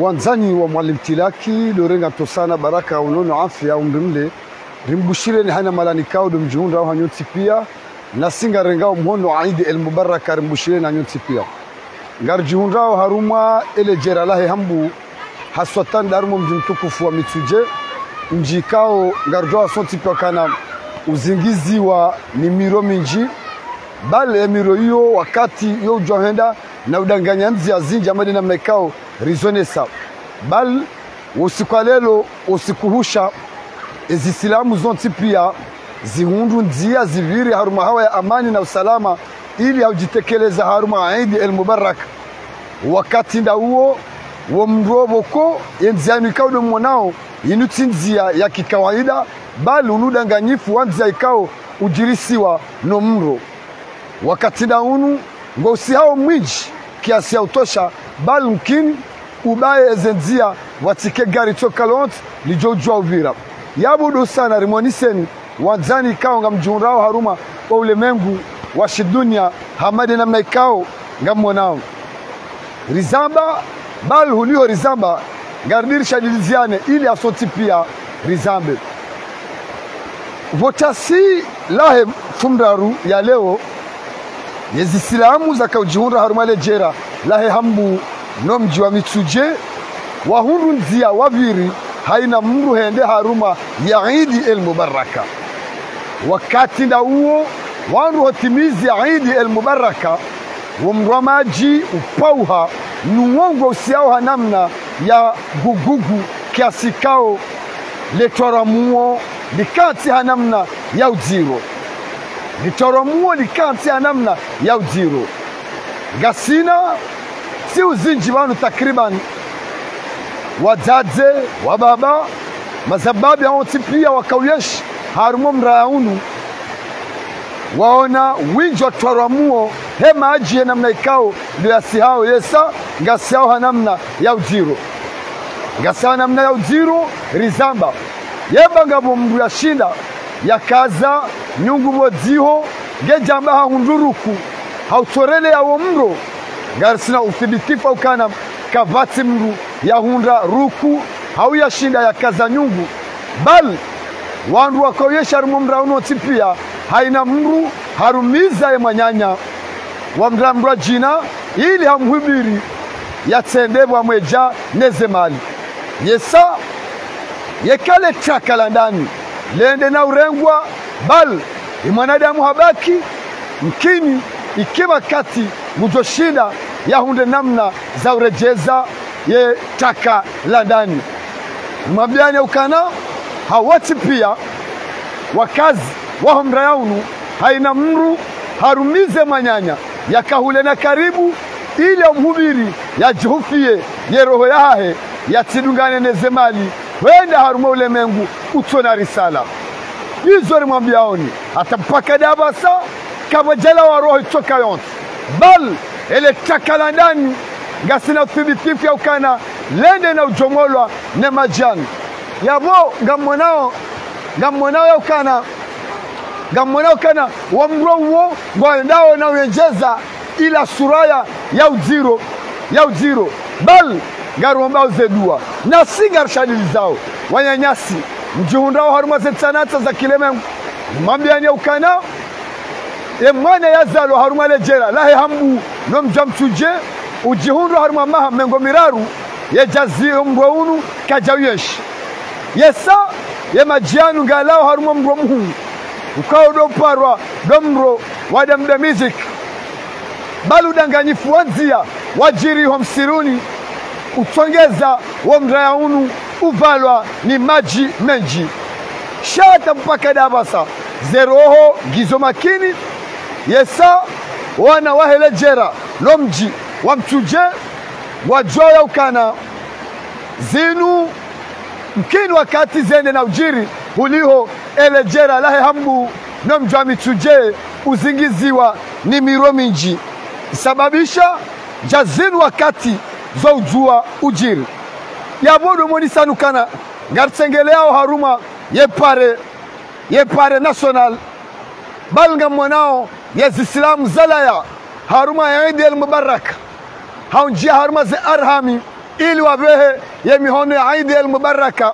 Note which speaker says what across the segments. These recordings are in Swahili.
Speaker 1: wanzani wa Mwalimu Tilaki lorenga tosana baraka unono afya umrimle rimbushire ni hana malanikao mjunda au hanyoti pia na singa rengao mhono aidi el mubaraka rimbushire na nyoti pia. Ngarjihundao haruma ele jera lahe hambu haswatan darumo mjimtukufu wa mitsuje njikao ngarjoa sonti pia kana uzingizi wa nimiro minji bale emiro hiyo wakati yo ujohenda na udanganya nzi azinja amadi na mekao rizonesa bal usiku lelo usikuhusha ezisilamu zonti pia zihundu nzia ziviri haruma hawa ya amani na usalama ili haujitekeleza haruma aidi el Mubarak wakati nda huo wo mroboko enzianu ikao mwanao inuti nzia ya kikawaida bali unudanganyifu wa nzia ikao ujirisiwa no mro. Wakati nda unu ngo usihao mwiji kiasi ya utosha bali mkini ubaye ezenzia watike gari tokalont lijojua uvira yabudu sana rimoniseni wanzani ikao nga mjunrao haruma wa ulemengu wa shidunia hamadi namna ikao nga mwanao rizamba bal hulio rizamba ngardirisha diliziane ili asoti pia rizambe. Votasi lahe fumraru ya leo yezisilamu zakaujihunra harumale jera lahe hambu no mji wa mitsuje wahundu nzia waviri haina mru hende haruma ya idi el mubaraka. Wakati nda uo wandu hotimizi ya idi el mubaraka. Womrwamaji upauha nuwongo usiao hanamna ya gugugu kiasi kao letwaramuo ha hanamna ya udziro likati ha hanamna ya udziro gasina si uzinji wanu takriban wadzadze wababa mazababi aonti pia wakauyeshi harumo mrayaunu waona winji watwaramuo hema ajiye namna ikao ndio yasihao yesa ngasiao hanamna ya ujiro ngasihao namna ya ujiro rizamba. Yebangabo mndu yashinda yakaza nyungu bodziho ngejamba hahunduruku hautorele yawo mro ngarisina uthibitifu ukana kavatsi mndu yahunda ruku hauya shinda ya kaza nyungu. Bali wandu wakauyesha rumo mraunoti pia haina mru harumiza ye mwanyanya mndu jina ili hamhubiri yatsendebwa mweja neze mali. Yesa yekale chaka la ndani lende na urengwa. Bal imwanadamu habaki mkini ikiwa kati mujoshinda yahunde namna za urejeza ye taka la ndani. Mwabyani ukana hawati pia. Wakazi waho mrayaunu haina mru harumize mwanyanya yakahule na karibu ili amhubiri yajihufie ye roho yahe yatidungane neze mali wenda haruma ulemengu utona risala. Izori rimwambiaoni hata mpaka dabasa kabajala wa roho itoka yonse bal ele taka la ndani ngasina uthibitifu ya ukana lende na ujomolwa ne majani. Yabo ngammonao ngammonao ya ukana ngammonao kana wamro uwo na uyenjeza ila suraya ya ujiro ya ujiro. Bal ngarombao zedua na si garshadili zao. Wanyanyasi mjihundao haruma zetsanata za kilemengu mambiani ya ukana mwana yazalwa haruma lejera lahe hambu no mchuje ujihundu haruma maha mengo miraru yejazi mbwa unu kajawiyeshi yesa yemajianu ngalao haruma mro muhungu ukawa doparwa domro wadamda music bali udanganyifu wanzia wajiriho msiruni utongeza wo mrayaunu uvalwa ni maji menji. Shata mpaka dabasa. Zeroho gizo makini yesa wana wahelejera lomji wamtuje wajoya ukana zinu mkini wakati zende na ujiri uliho elejera lahe hambu nomjwa mituje uzingiziwa ni miro minji sababisha jazinu wakati zo ujua ujiri. Yabodo moni sanukana ngartsengeleao haruma yepare yepare national balnga mwanao ya yezisilamu zalaya haruma ya idi el mubarak. Haunjia haruma ze arhami ili wabehe ya mihono ya idi el mubaraka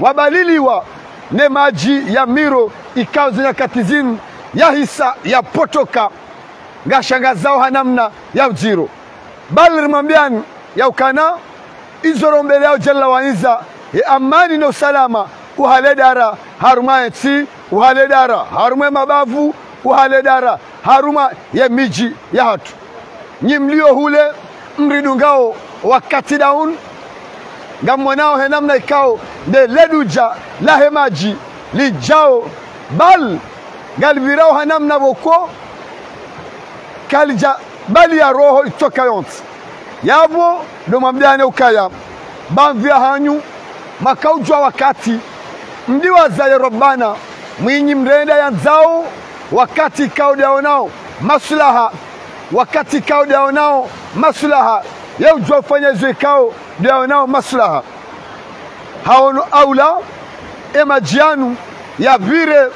Speaker 1: wabaliliwa ne maji ya miro ikawa ya zinu ya hisa ya potoka. Ngashangazao hanamna ya ujiro. Bali rimambiani ya ukana izorombele yao jalla waiza ya amani na usalama uhale dara. Haruma etsi uhale dara. Haruma mabavu uhale dara. Haruma ye miji ya hatu. Nyi mlio hule mridungao wakati daun. Gamwanao henamna ikao de leduja lahe maji lijao bal. Galvirao hanamna boko kalija bali ya roho itoka yonse yavo ndo mwambiane ukaya. Bamvya hanyu makaujwa wakati mdiwazaye robana mwinyi mrenda ya nzao wakati kaudaonao maslaha wakati kaudaonao maslaha yeujwa ufanya izo ikao daonao maslaha. Haono aula emajianu ya vire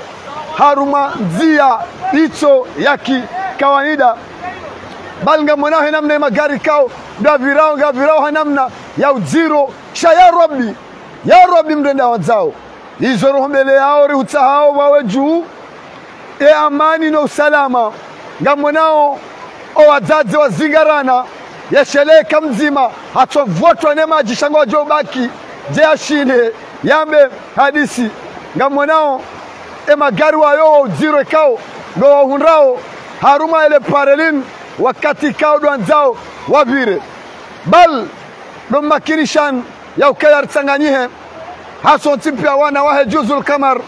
Speaker 1: haruma nzia icho yaki kawaida. Bali ngamwanao henamna magari kao ndavirao ngavirao hanamna ya ujiro kisha ya robi ya robi mrenda wazao izo roho mbele yao rihutahao wawe juu e amani na usalama. Ngamwanao owadzadze wazingarana yesheleka mzima. Hatsovotwa ne maji shango wajobaki je ashine yambe hadisi. Ngamwanao emagari wayo wa ujiro ikao ndo wahunrao haruma ele parelin. Wakati kao dwanzao wavire bal ndo makinishan ya ukayar tsanganyihe wana wahe juzul kamar.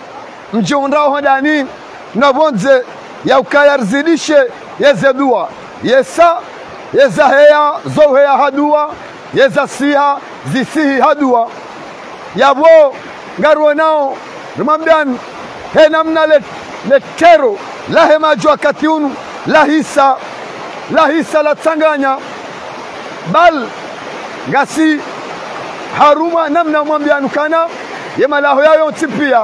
Speaker 1: Mjiunrao hodani na bonze ya ukayarzidishe yeze dua. Yesa yeza heya zoheya hadua. Yeza siha zisihi hadua. Yabo ngaruo nao. Rumambian he namna le, le tero lahe maju wakati unu lahisa lahisa la tsanganya. Bal ngasi haruma namna mwambianukana ye malaho yayo ntipia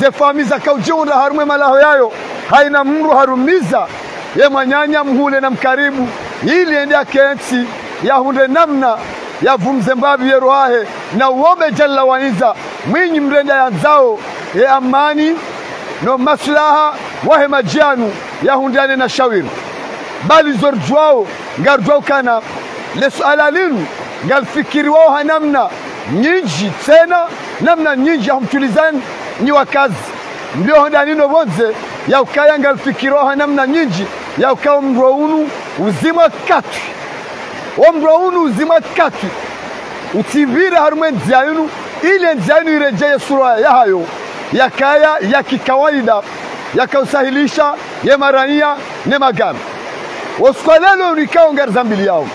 Speaker 1: zefamiza kaujiunda harumwe malaho yayo. Haina mru harumiza. Ye mwanyanya mhule na mkaribu. Ili ende akensi yahunde namna yavumze mbavi yeroahe na uombe jalla waiza mwinyi mrenda ya yanzao ye amani no maslaha wahe majianu yahundane na shawiri. Bali zorjwao ngarjwao kana lesuala linu ngalfikiri wao hanamna nyinji tena namna nyinji ya mtulizani ni wakazi mliohodanino bonze yaukaya ukayanga wao hanamna nyinji yaukao mrwa unu uzima katwi wo mrwa unu uzima katwi utivire harumwe nzia yinu ile nzia yinu irejeye sura ya hayo. Ya kaya ya kikawaida yakausahilisha ye marania ne magari wasikwalelo nikao ngariza mbili yao.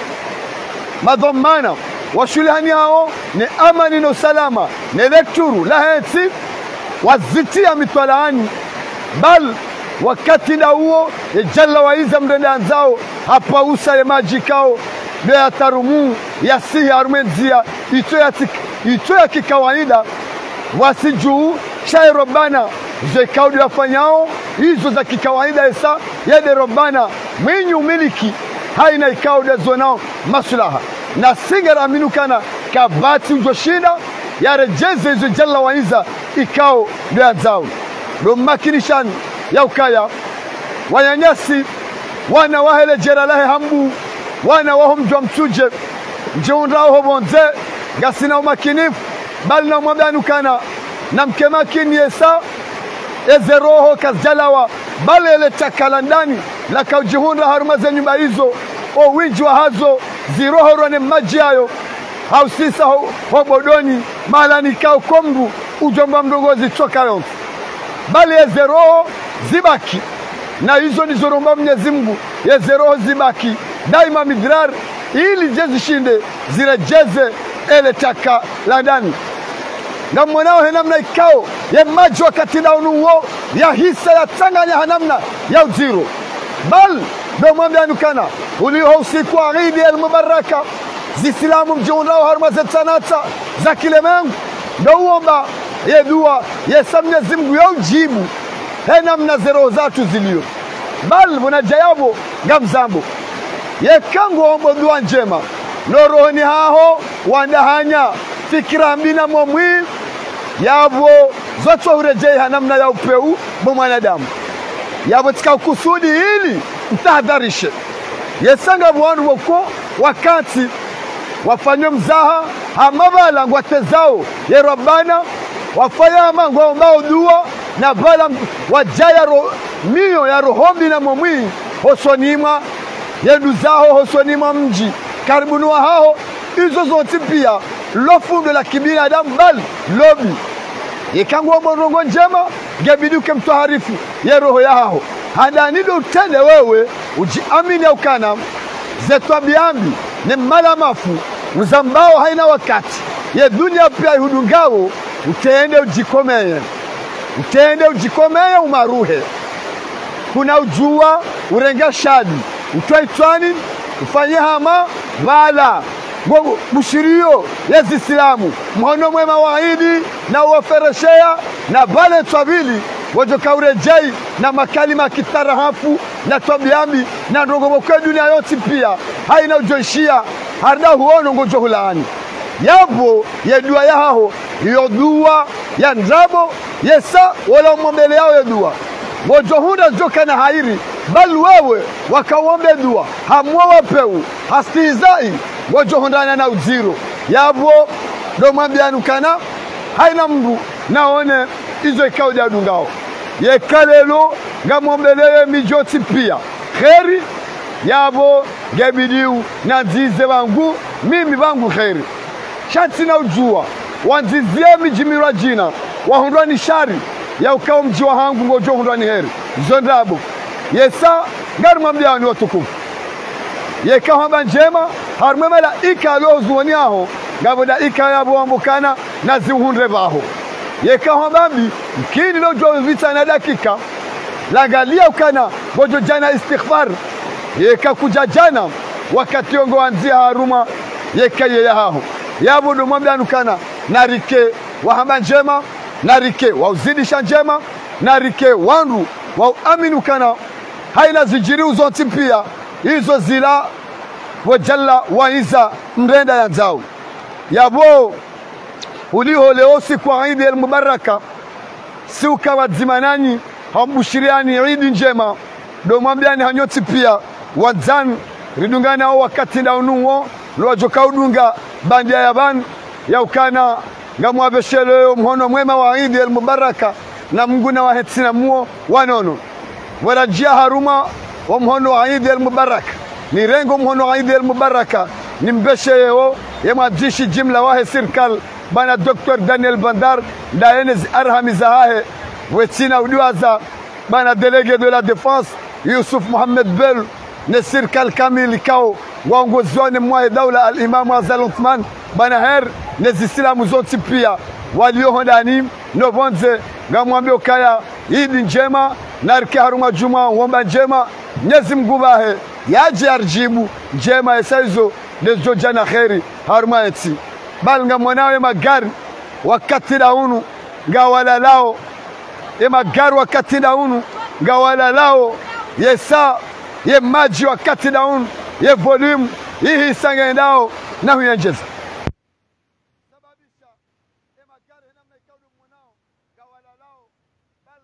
Speaker 1: Madhamana washulihani hao ne amani na salama ne lekturu lahetsi wazitia mitwalaani. Bal wakati na huo jalla waiza mrenda nzao hapausa ya maji kao ndo yatarumu yasihi arumenzia ito ya, ya kikawaida. Wasijuu shaye robana zo ikaudi wafanyao hizo za kikawaida esa yede robana mwinyi umiliki haina ikaudi zonao maslaha na singaraminukana kabati ujoshinda yarejeze izo jalla waiza ikao ndo makinishani ya ukaya. Wanyanyasi wana wahele jera lahe hambu wana waho mjwa mtuje. Oho bonze gasina umakinifu bali namwabanukana na mke makini yesa eze roho kazjalawa bali eletakala ndani la kaujihunda haruma za nyumba hizo. O winji wa hazo zirohorwane maji ayo hausisa hobodoni malanikao kombu ujomba mdogo yonse bali yeze roho zibaki. Na hizo nizoromba Mwenyezi Mungu. Yeze roho zibaki. Daima midrar ili je zishinde zirejeze ele taka la ndani na mwanao henamna ikao ya maji wakati daunuwo ya hisa ya tanganya hanamna ya ujiro bal ndo mwambia nukana uliho usiku wa Eid al-Mubaraka zisilamu mjiundao haruma za tanata za kilemengu. Ndo uomba ye dua yesa Mwenyezi Mungu ya ujibu. Henamna zero zatu zilio. Bal munajayabo ngamzambo ye yekangu ombo dua njema. Norohoni haho wandahanya fikira mbina momwi yavo zotwa urejei namna ya upeu mwa mwanadamu yavo tika kusudi ili mtahadharishe. Yesanga vwanu woko wakati wafanywe mzaha hamavala ngwatezao. Yerabana wafayama ngwaombao dua na vala wajaya ro, mio ya rohombi na momwi hosonimwa. Yendu zaho hosonimwa mji. Karibuniwa hao izo zoti pia lofundo la kibinadamu bali lobi. Ikangwa morongo njema gebiduke mtwaharifu ye roho yaho handanido utende wewe ujiamini aukana zetwabiambi ni malamafu uzambao haina wakati. Ye dunia pia ihudungao utende ujikomeye. Utende ujikomeye umaruhe. Kuna ujua urenge shadi utwaitwani ufanye hama vala ngo mushirio yezisilamu mhono mwema waidi na uwafereshea na bale twavili wojokaurejei na makalima kitarahafu na twabiambi na ndongomokwe dunia yoti pia. Haina ujoishia harda huono ngojo hulaani yabo yedua yahaho iyo dua ya ndrabo yesa wala umwombele yao yedua wojohunda jokana hairi bali wewe wakawombe dua. Hamwa wapeu hastihizai wojohondana na uziro. Yavo domwambianukana haina mndu naone izo ikao jadungao yekalelo ngamombeleye mijoti pia kheri yavo ngebidiu na nzize vangu mimi vangu kheri. Shati na ujua wanzizie mijimirwa jina wahundwa ni shari ya ukao mji wa hangu ngojo hundwa ni heri. Zondabo yesa ngari mwamdiani watukufu. Yekahamba njema harumwe malaika aliozuoni aho ngabo daika yabo wambukana na zihundre vaho mbi mkini lojo vita na dakika. Lagalia ukana bojo jana istighfar. Yekakuja jana wakati ongo wanzia haruma yekaye yahaho yabudu ndo mwambianukana narike wahamba njema narike wauzidisha njema narike wandu wauaminukana haina zijiri uzonti pia hizo zila wajalla waiza mrenda ya nzao yabo uliho leo siku ya Idi al-Mubaraka si ukawadzimanani hambushiriani Idi njema. Domwambiani hanyoti pia. Wadzan ridungana ao wakati ndaunuwo lwajoka udunga bandia ya ban yaukana ngamwabesheleyo mhono mwema wa Idi al-Mubaraka na Mungu na wahetsina muo wanono. Warajia haruma wa mhono wa Idi al-Mubaraka. Ni rengo mhono wa Idi al-Mubaraka. Ni mbeshe yeo yemwajishi jimla wahe sirkal bana Dr. Daniel Bandar ndaene arhami zahahe wechina udiwaza bana delege de la défense Yusuf Mohamed Bel ne sirkal kamili kao waongozoni mwahe daula al-Imam Azal Uthman bana her ne zisilamu zoti pia walioho ndani novonze ngamwambia ukaya idi njema narike haruma juma womba njema nyezi mgubahe yaje arjibu njema esaizo nezo jana kheri haruma etsi bal nga ngamwanawe magari wakati daunu ngawalalao ye magari wakati daunu ngawalalao yesa ye maji wakati daunu ye volume ihi sangendao na huyenjeza sababisha ye magari namna ikaudu mwanao ngawalalao bal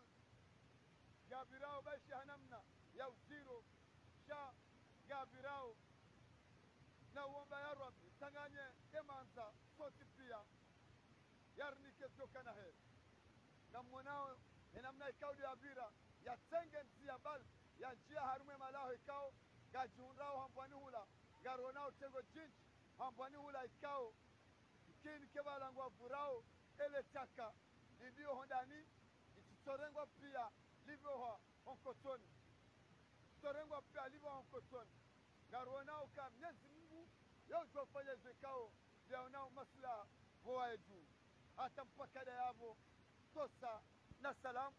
Speaker 1: gabirao baishi hanamna ya uziro sha gabirao na uomba ya rabbi tanganye emanza soti pia yarnike na heri. Na mwanao enamna ikaudu ya bira yatenge ntia bal ya njia harume malaho ikao gajiundao hambwani hula garonao tengo jinji hambwani hula ikao ikini kevalangwa vurao ele taka lidio hondani ichitorengwa pia livyoha onkotoni torengwa pia livyo onkotoni garonao ka mnyezi mungu yozofanya ikao vyaonao maslaha voa juu hata mpakada yavo tosa na salam.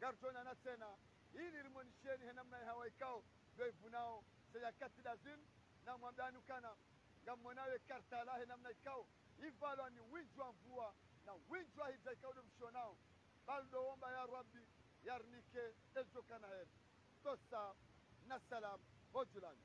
Speaker 1: Garjona na tena ili limonisheni henamna hawaikao ivunao seyakati dazin na mwamdanukana karta lahe namna ikao ivalwa ni winji wa mvua na winji wa hija ikaudo mshonao baldowomba ya rabbi yarnike ezokana heri tosa na salam. Hojulani